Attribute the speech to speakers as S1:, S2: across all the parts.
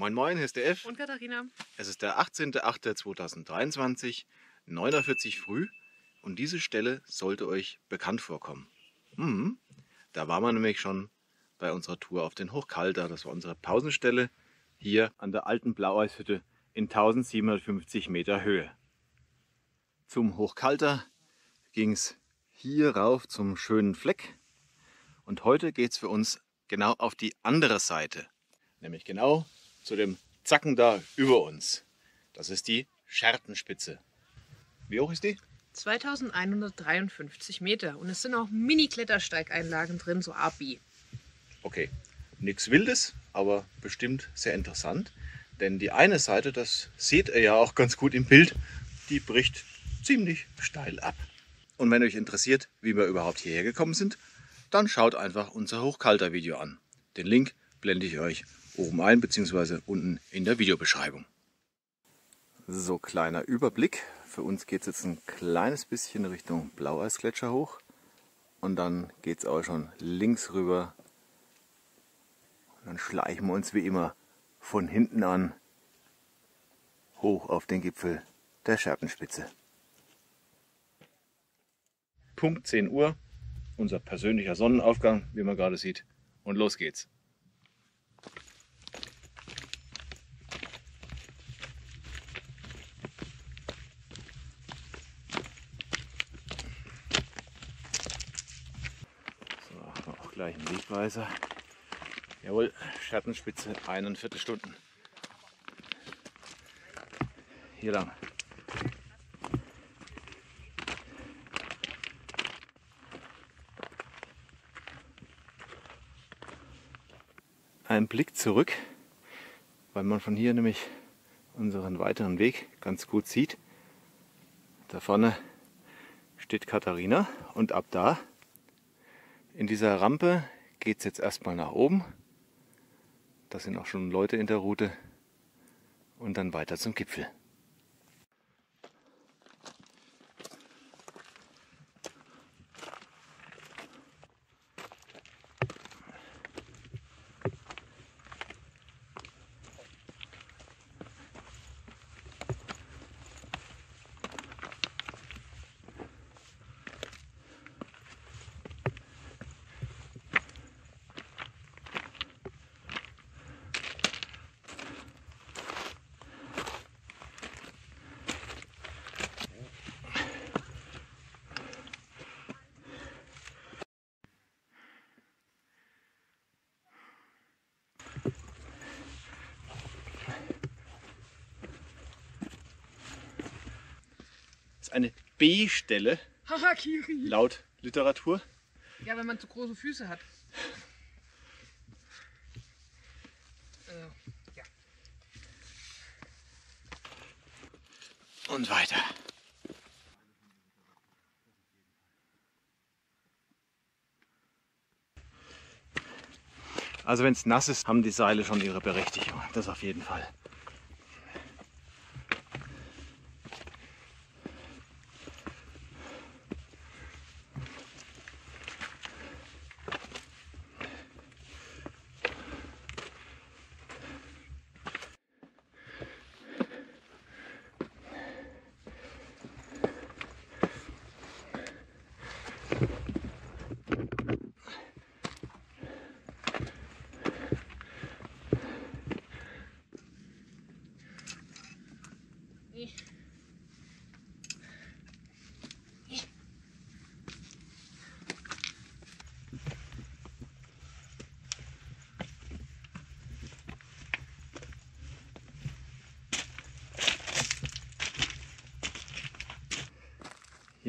S1: Moin Moin, hier ist der F.
S2: Und Katharina.
S1: Es ist der 18.08.2023, 9.40 Uhr früh und diese Stelle sollte euch bekannt vorkommen. Hm, da waren wir nämlich schon bei unserer Tour auf den Hochkalter. Das war unsere Pausenstelle hier an der alten Blaueishütte in 1750 Meter Höhe. Zum Hochkalter ging es hier rauf zum schönen Fleck. Und heute geht es für uns genau auf die andere Seite. Nämlich genau zu dem Zacken da über uns. Das ist die Schertenspitze. Wie hoch ist die?
S2: 2153 Meter. Und es sind auch Mini-Klettersteigeinlagen drin, so Abi.
S1: Okay, nichts Wildes, aber bestimmt sehr interessant. Denn die eine Seite, das seht ihr ja auch ganz gut im Bild, die bricht ziemlich steil ab. Und wenn euch interessiert, wie wir überhaupt hierher gekommen sind, dann schaut einfach unser Hochkalter-Video an. Den Link blende ich euch oben ein bzw. unten in der Videobeschreibung. So, kleiner Überblick. Für uns geht es jetzt ein kleines bisschen Richtung Blaueisgletscher hoch. Und dann geht es auch schon links rüber. Und dann schleichen wir uns wie immer von hinten an hoch auf den Gipfel der Scherpenspitze. Punkt 10 Uhr, unser persönlicher Sonnenaufgang, wie man gerade sieht. Und los geht's. So, auch gleich ein Wegweiser. Jawohl, Schattenspitze, eineinviertel Stunden. Hier lang. Ein Blick zurück, weil man von hier nämlich unseren weiteren Weg ganz gut sieht. Da vorne steht Katharina und ab da in dieser Rampe geht es jetzt erstmal nach oben. Da sind auch schon Leute in der Route und dann weiter zum Gipfel. Ist eine B-Stelle
S2: Harakiri.
S1: laut Literatur.
S2: Ja, wenn man zu große Füße hat. Äh, ja.
S1: Und weiter. Also wenn es nass ist, haben die Seile schon ihre Berechtigung. Das auf jeden Fall.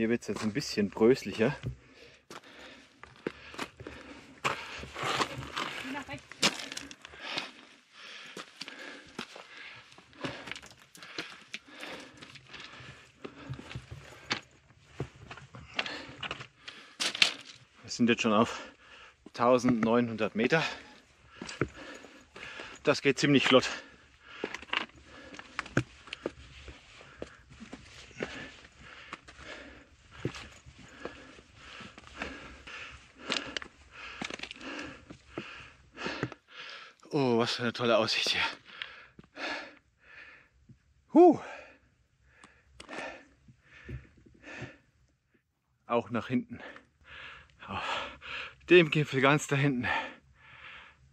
S1: Hier wird es jetzt ein bisschen bröslicher. Wir sind jetzt schon auf 1900 Meter. Das geht ziemlich flott. Oh, was für eine tolle Aussicht hier. Huh. Auch nach hinten. Auf dem Gipfel ganz da hinten,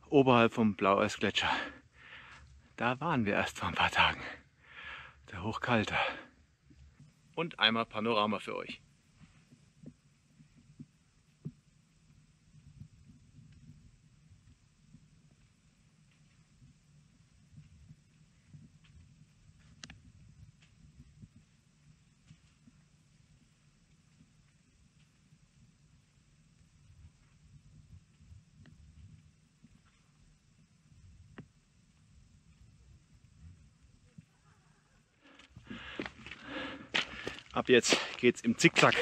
S1: oberhalb vom Blaueisgletscher. Da waren wir erst vor ein paar Tagen. Der Hochkalter. Und einmal Panorama für euch. Ab jetzt geht's im Zickzack.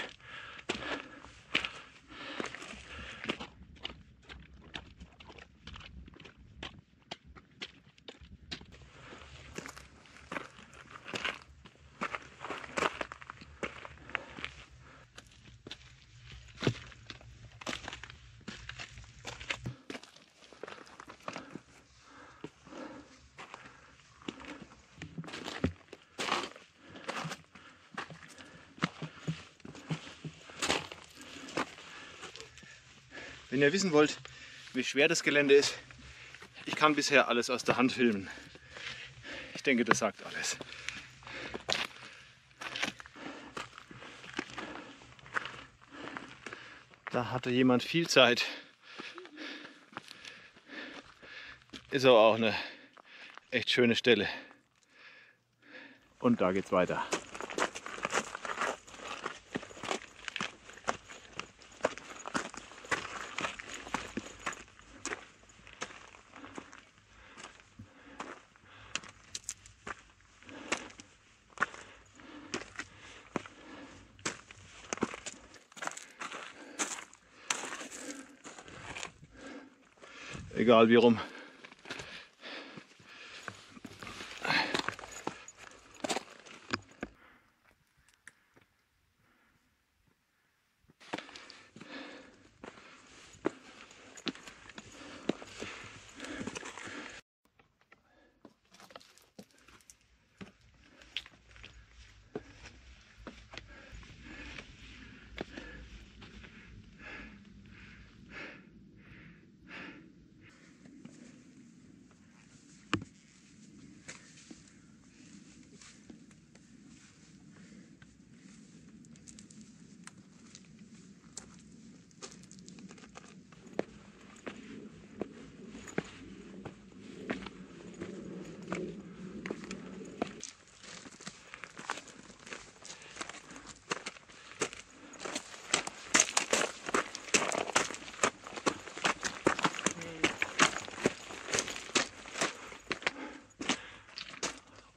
S1: Wenn ihr wissen wollt, wie schwer das Gelände ist, ich kann bisher alles aus der Hand filmen. Ich denke, das sagt alles. Da hatte jemand viel Zeit. Ist aber auch eine echt schöne Stelle. Und da geht's weiter. Egal.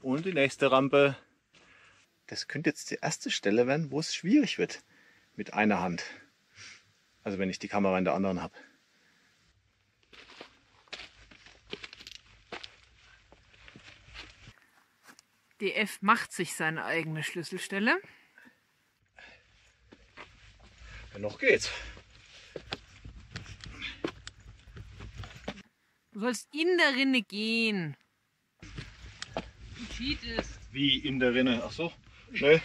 S1: Und die nächste Rampe. Das könnte jetzt die erste Stelle werden, wo es schwierig wird mit einer Hand. Also wenn ich die Kamera in der anderen habe.
S2: DF macht sich seine eigene Schlüsselstelle.
S1: Ja, noch geht's.
S2: Du sollst in der Rinne gehen. Du cheatest.
S1: Wie in der Rinne. Ach so. Schnell.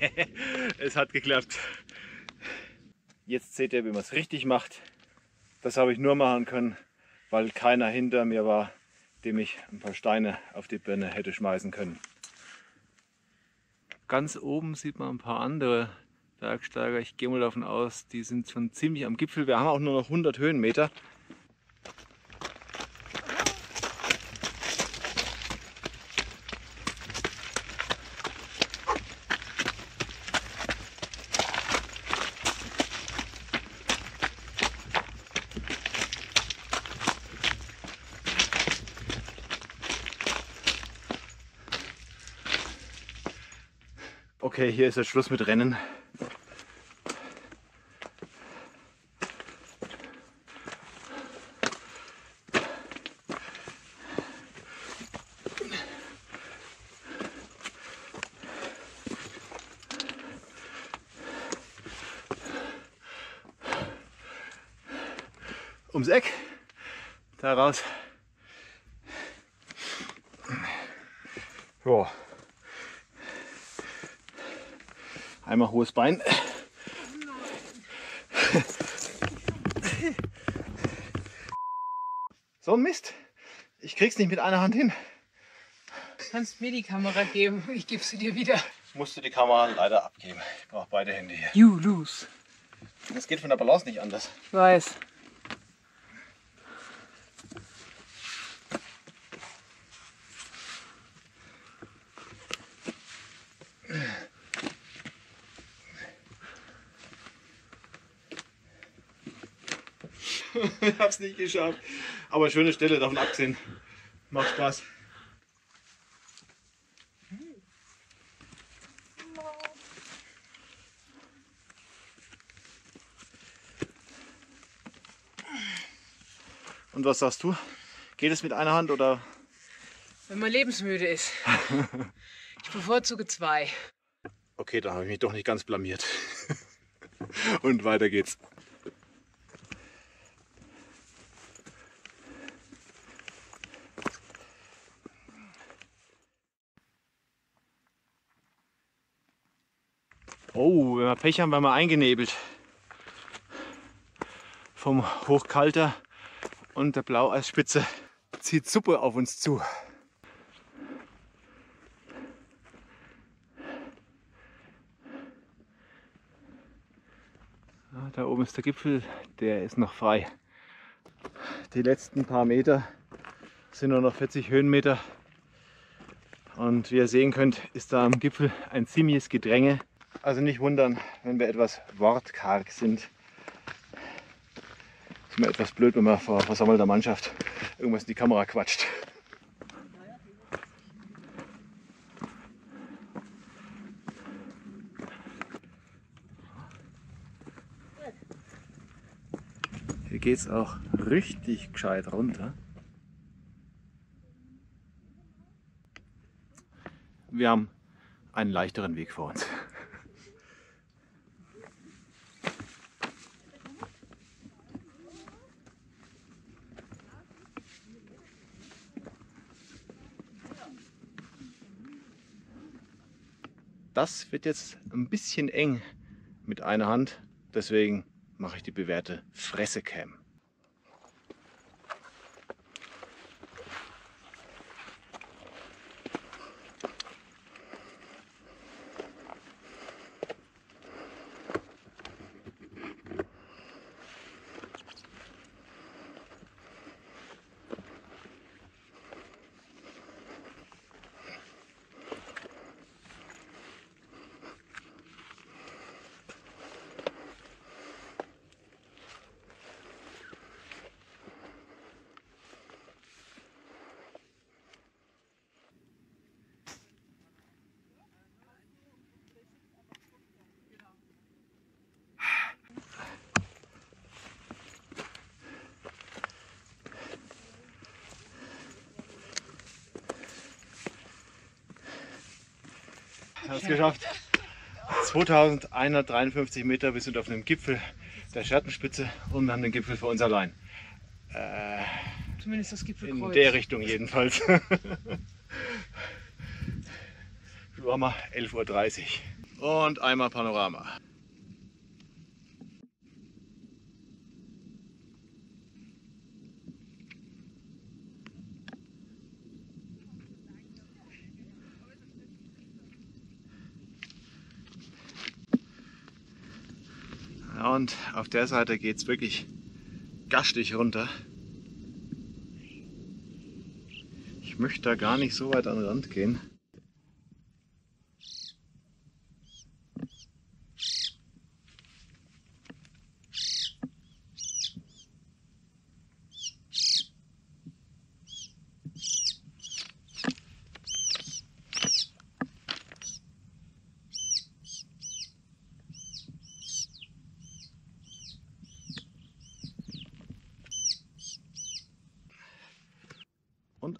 S1: Es hat geklappt. Jetzt seht ihr, wie man es richtig macht. Das habe ich nur machen können, weil keiner hinter mir war, dem ich ein paar Steine auf die Birne hätte schmeißen können. Ganz oben sieht man ein paar andere Bergsteiger. Ich gehe mal davon aus, die sind schon ziemlich am Gipfel. Wir haben auch nur noch 100 Höhenmeter. okay, hier ist jetzt Schluss mit Rennen. ums Eck Einmal hohes Bein. So ein Mist. Ich krieg's nicht mit einer Hand hin.
S2: Kannst mir die Kamera geben, ich gebe sie dir wieder.
S1: Ich musste die Kamera leider abgeben. Ich brauche beide Hände hier.
S2: You lose.
S1: Das geht von der Balance nicht anders.
S2: Ich weiß.
S1: hab's nicht geschafft. Aber schöne Stelle, davon abgesehen. Macht Spaß. Und was sagst du? Geht es mit einer Hand oder?
S2: Wenn man lebensmüde ist. Ich bevorzuge zwei.
S1: Okay, da habe ich mich doch nicht ganz blamiert. Und weiter geht's. Oh, wenn wir Pech haben, werden wir eingenebelt. Vom Hochkalter und der Blaueisspitze zieht Suppe auf uns zu. Ah, Da oben ist der Gipfel, der ist noch frei. Die letzten paar Meter sind nur noch 40 Höhenmeter. Und wie ihr sehen könnt, ist da am Gipfel ein ziemliches Gedränge. Also nicht wundern, wenn wir etwas wortkarg sind. Ist immer etwas blöd, wenn man vor versammelter Mannschaft irgendwas in die Kamera quatscht. Hier geht es auch richtig gescheit runter. Wir haben einen leichteren Weg vor uns. Das wird jetzt ein bisschen eng mit einer Hand, deswegen mache ich die bewährte Fressecam. Wir haben es geschafft. 2153 Meter, wir sind auf einem Gipfel der Schertenspitze und wir haben den Gipfel für uns allein.
S2: Zumindest das
S1: In
S2: Gipfelkreuz.
S1: der Richtung jedenfalls. Mal? 11.30 Uhr. Und einmal Panorama. Und auf der Seite geht es wirklich gastig runter. Ich möchte da gar nicht so weit an den Rand gehen.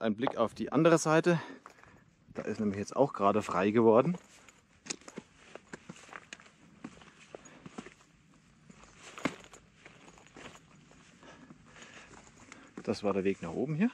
S1: Ein Blick auf die andere Seite. Da ist nämlich jetzt auch gerade frei geworden. Das war der Weg nach oben hier.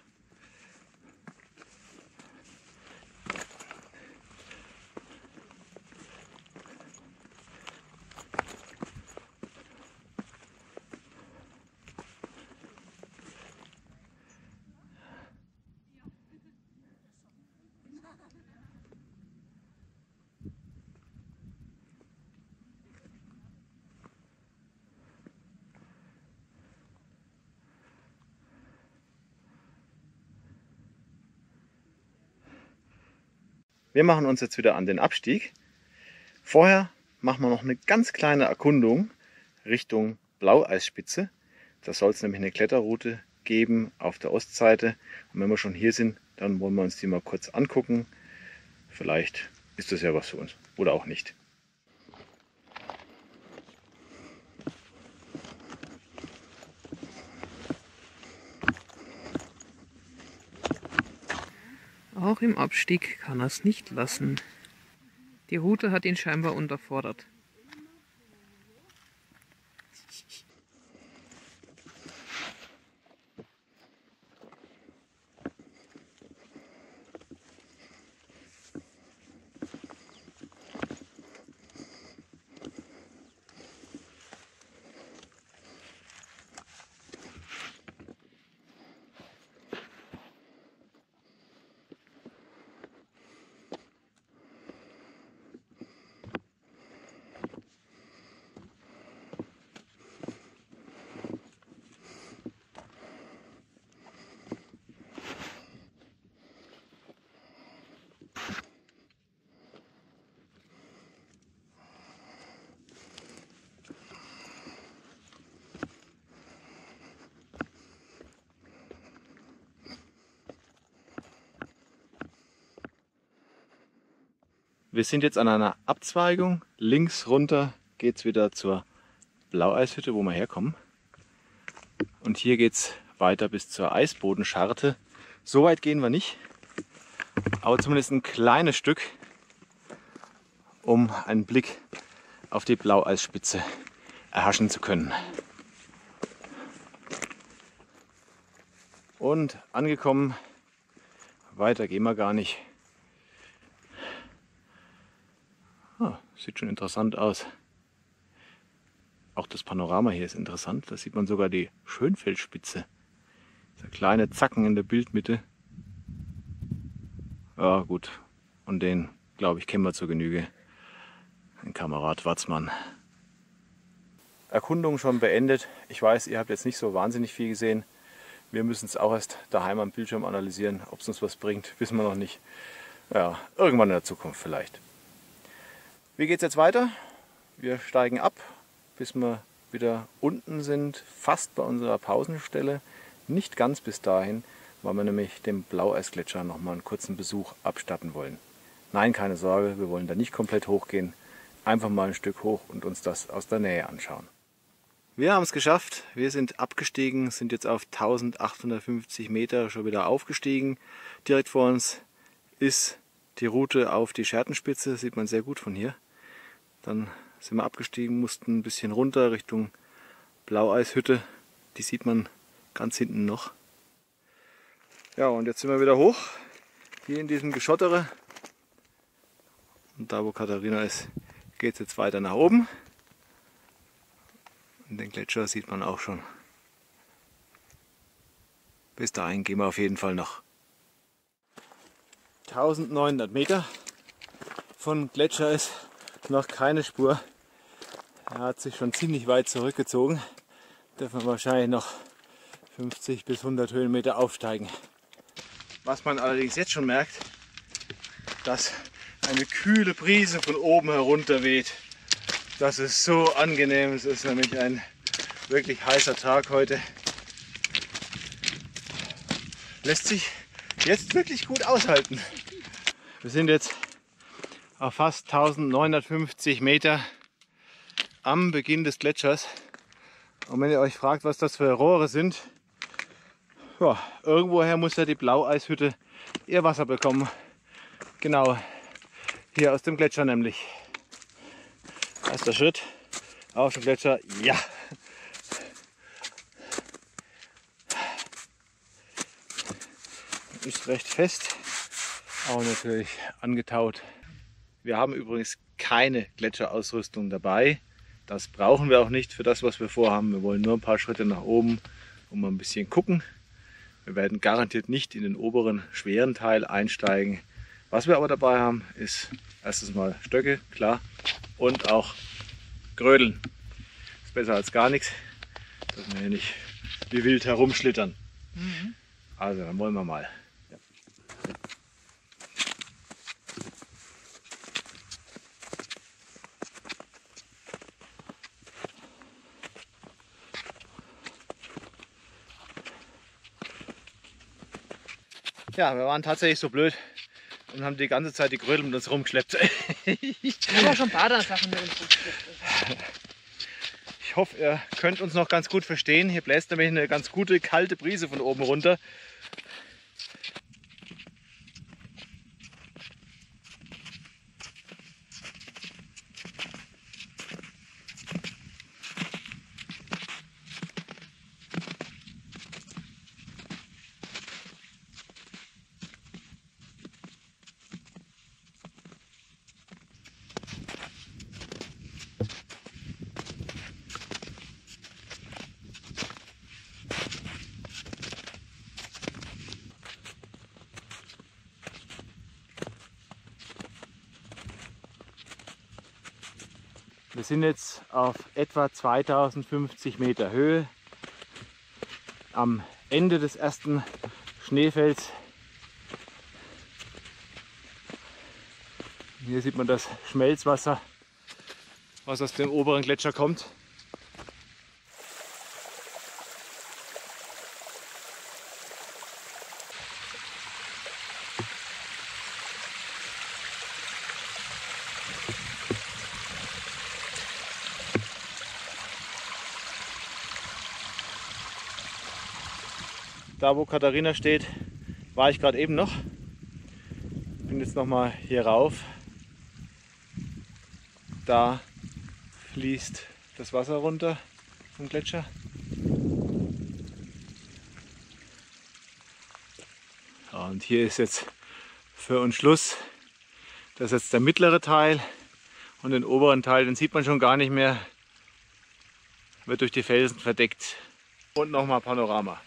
S1: Wir machen uns jetzt wieder an den Abstieg. Vorher machen wir noch eine ganz kleine Erkundung Richtung Blaueisspitze. Da soll es nämlich eine Kletterroute geben auf der Ostseite. Und wenn wir schon hier sind, dann wollen wir uns die mal kurz angucken. Vielleicht ist das ja was für uns oder auch nicht.
S2: Auch im Abstieg kann er es nicht lassen. Die Route hat ihn scheinbar unterfordert.
S1: Wir sind jetzt an einer Abzweigung. Links runter geht es wieder zur Blaueishütte, wo wir herkommen. Und hier geht es weiter bis zur Eisbodenscharte. So weit gehen wir nicht, aber zumindest ein kleines Stück, um einen Blick auf die Blaueisspitze erhaschen zu können. Und angekommen, weiter gehen wir gar nicht. Sieht schon interessant aus. Auch das Panorama hier ist interessant. Da sieht man sogar die Schönfeldspitze. Dieser kleine Zacken in der Bildmitte. Ja gut, und den, glaube ich, kennen wir zur Genüge. Ein Kamerad Watzmann. Erkundung schon beendet. Ich weiß, ihr habt jetzt nicht so wahnsinnig viel gesehen. Wir müssen es auch erst daheim am Bildschirm analysieren. Ob es uns was bringt, wissen wir noch nicht. Ja, irgendwann in der Zukunft vielleicht. Wie geht es jetzt weiter? Wir steigen ab, bis wir wieder unten sind, fast bei unserer Pausenstelle. Nicht ganz bis dahin, weil wir nämlich dem Blaueisgletscher nochmal einen kurzen Besuch abstatten wollen. Nein, keine Sorge, wir wollen da nicht komplett hochgehen. Einfach mal ein Stück hoch und uns das aus der Nähe anschauen. Wir haben es geschafft. Wir sind abgestiegen, sind jetzt auf 1850 Meter schon wieder aufgestiegen. Direkt vor uns ist die Route auf die Schertenspitze, sieht man sehr gut von hier. Dann sind wir abgestiegen, mussten ein bisschen runter Richtung Blaueishütte. Die sieht man ganz hinten noch. Ja, und jetzt sind wir wieder hoch, hier in diesem Geschottere. Und da, wo Katharina ist, geht es jetzt weiter nach oben. Und den Gletscher sieht man auch schon. Bis dahin gehen wir auf jeden Fall noch. 1900 Meter von Gletscher ist noch keine Spur. Er hat sich schon ziemlich weit zurückgezogen. Dürfen wir wahrscheinlich noch 50 bis 100 Höhenmeter aufsteigen. Was man allerdings jetzt schon merkt, dass eine kühle Brise von oben herunter weht. Das ist so angenehm. Es ist nämlich ein wirklich heißer Tag heute. Lässt sich jetzt wirklich gut aushalten. Wir sind jetzt auf fast 1950 Meter am Beginn des Gletschers. Und wenn ihr euch fragt, was das für Rohre sind, ja, irgendwoher muss ja die Blaueishütte ihr Wasser bekommen. Genau, hier aus dem Gletscher nämlich. Erster Schritt auf den Gletscher, ja. ist recht fest, aber natürlich angetaut. Wir haben übrigens keine Gletscherausrüstung dabei. Das brauchen wir auch nicht für das, was wir vorhaben. Wir wollen nur ein paar Schritte nach oben und mal ein bisschen gucken. Wir werden garantiert nicht in den oberen schweren Teil einsteigen. Was wir aber dabei haben, ist erstens mal Stöcke, klar, und auch Grödeln. Ist besser als gar nichts, dass wir hier nicht wie wild herumschlittern. Mhm. Also, dann wollen wir mal. Ja, wir waren tatsächlich so blöd und haben die ganze Zeit die Grödel mit uns rumgeschleppt.
S2: ich habe auch schon Badesachen mit uns rumgeschleppt.
S1: Ich hoffe, ihr könnt uns noch ganz gut verstehen. Hier bläst nämlich eine ganz gute kalte Brise von oben runter. Wir sind jetzt auf etwa 2050 Meter Höhe am Ende des ersten Schneefelds. Hier sieht man das Schmelzwasser, was aus dem oberen Gletscher kommt. Da wo Katharina steht, war ich gerade eben noch. Bin jetzt noch mal hier rauf. Da fließt das Wasser runter vom Gletscher. Und hier ist jetzt für uns Schluss. Das ist jetzt der mittlere Teil und den oberen Teil, den sieht man schon gar nicht mehr. Wird durch die Felsen verdeckt. Und nochmal Panorama.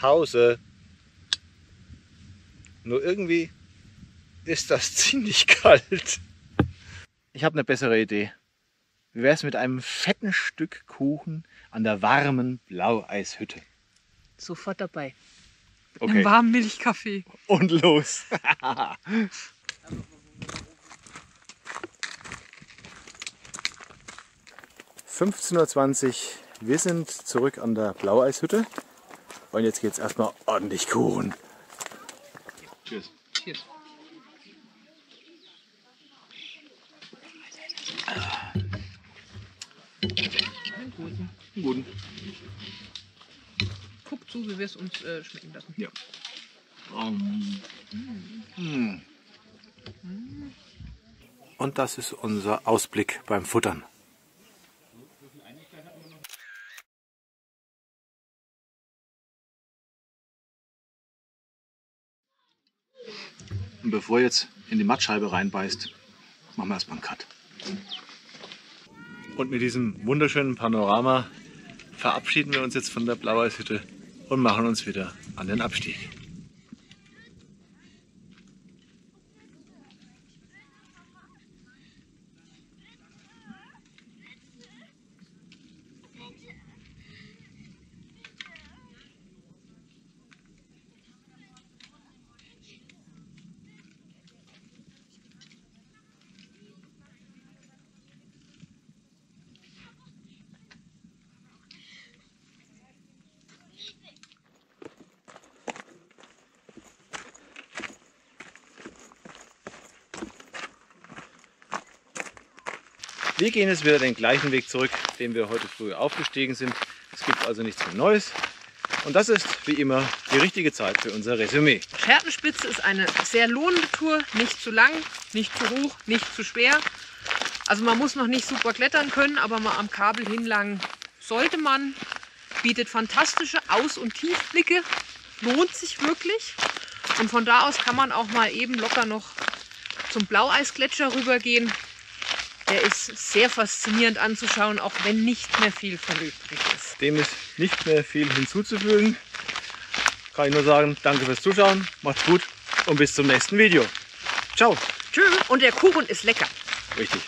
S1: Pause. Nur irgendwie ist das ziemlich kalt. Ich habe eine bessere Idee. Wie wäre es mit einem fetten Stück Kuchen an der warmen Blaueishütte?
S2: Sofort dabei.
S1: Okay.
S2: Im warmen Milchkaffee.
S1: Und los. 15.20 Uhr. Wir sind zurück an der Blaueishütte. Und jetzt geht es erstmal ordentlich Kuchen. Cheers.
S2: Einen guten.
S1: Einen guten.
S2: Guck zu, wie wir es uns äh, schmecken lassen.
S1: Ja. Um. Mm. Und das ist unser Ausblick beim Futtern. Bevor jetzt in die Mattscheibe reinbeißt, machen wir erstmal einen Cut. Und mit diesem wunderschönen Panorama verabschieden wir uns jetzt von der Blaueishütte und machen uns wieder an den Abstieg. Wir gehen jetzt wieder den gleichen Weg zurück, den wir heute früh aufgestiegen sind. Es gibt also nichts mehr Neues. Und das ist wie immer die richtige Zeit für unser Resümee.
S2: Schertenspitze ist eine sehr lohnende Tour, nicht zu lang, nicht zu hoch, nicht zu schwer. Also man muss noch nicht super klettern können, aber mal am Kabel hinlangen sollte man. Bietet fantastische Aus- und Tiefblicke, lohnt sich wirklich. Und von da aus kann man auch mal eben locker noch zum Blaueisgletscher rübergehen. Der ist sehr faszinierend anzuschauen, auch wenn nicht mehr viel von übrig ist.
S1: Dem ist nicht mehr viel hinzuzufügen. Kann ich nur sagen, danke fürs Zuschauen, macht's gut und bis zum nächsten Video. Ciao.
S2: Tschüss. Und der Kuchen ist lecker.
S1: Richtig.